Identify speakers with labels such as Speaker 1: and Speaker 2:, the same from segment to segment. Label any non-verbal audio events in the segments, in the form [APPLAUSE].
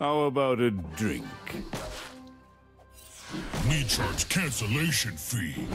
Speaker 1: How about a drink?
Speaker 2: Me charge cancellation fee.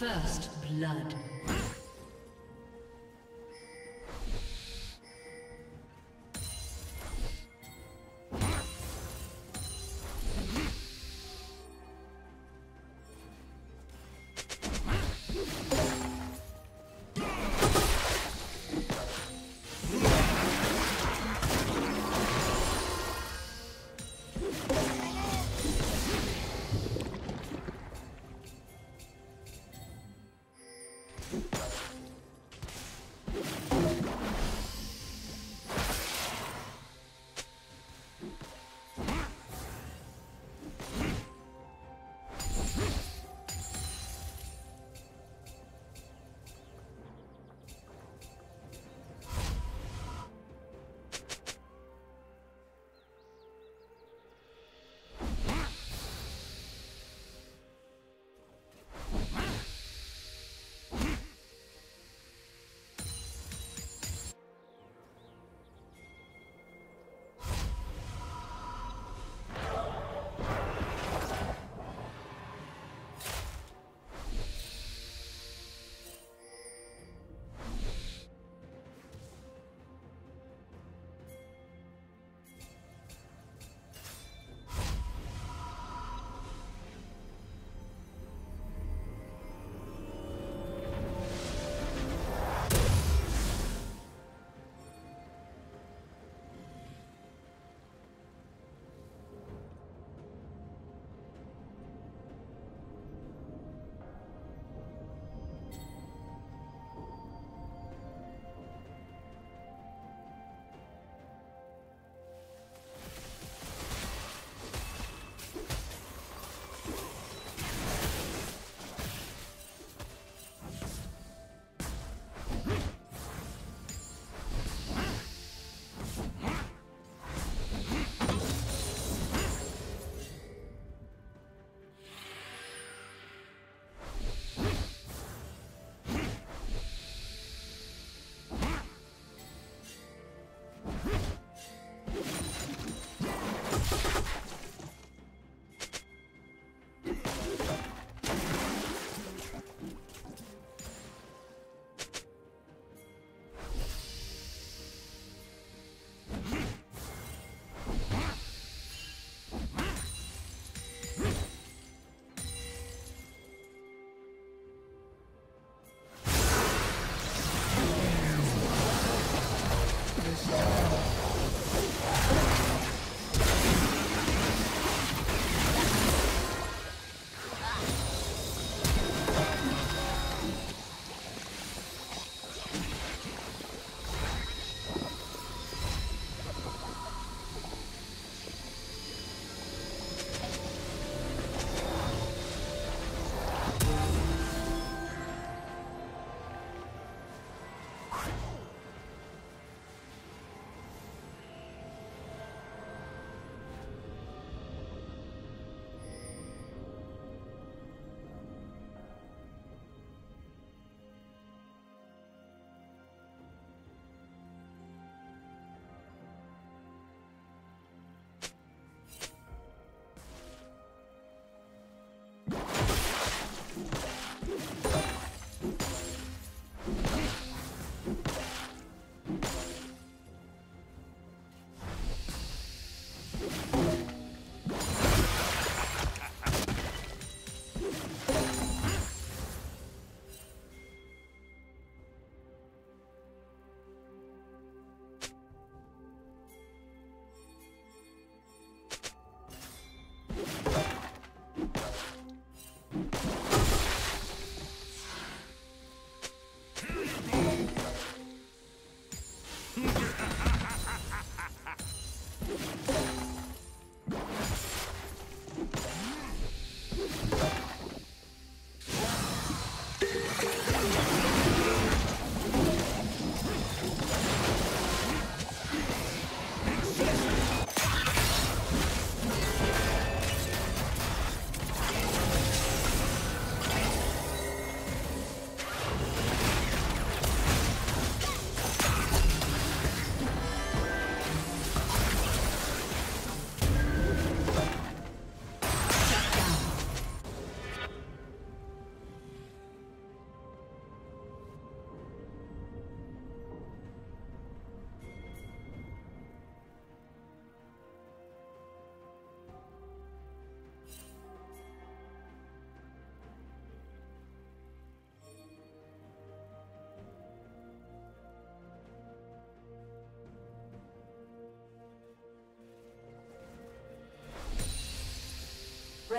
Speaker 3: First blood.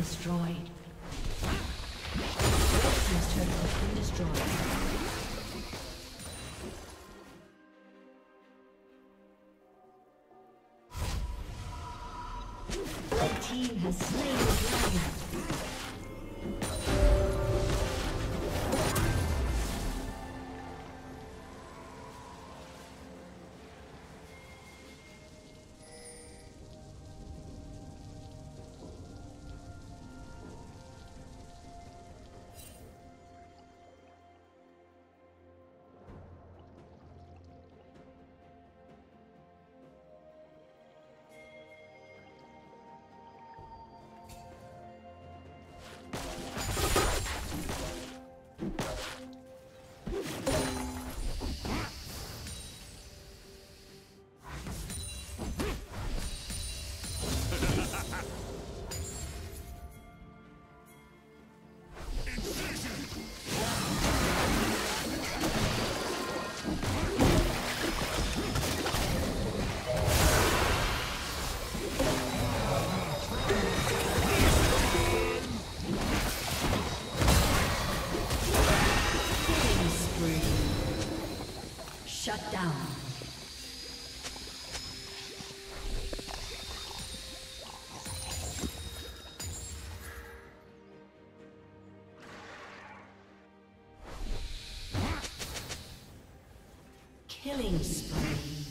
Speaker 3: Destroyed. Team's turret has been destroyed. Team has slain the dragon. Killing spree.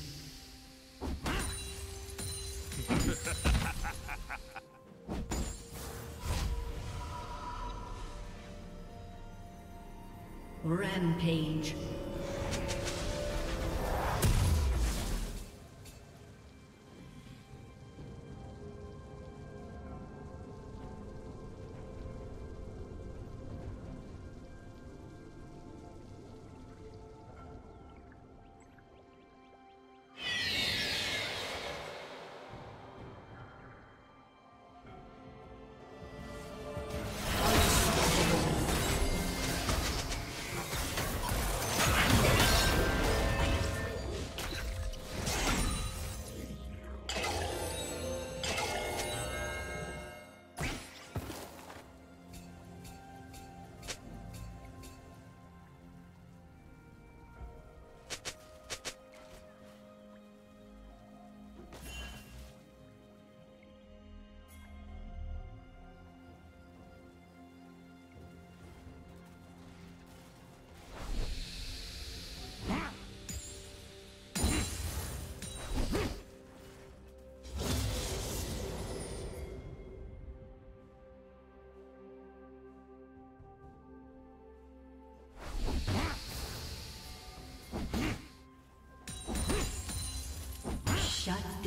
Speaker 3: [LAUGHS] Rampage.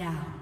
Speaker 3: Down.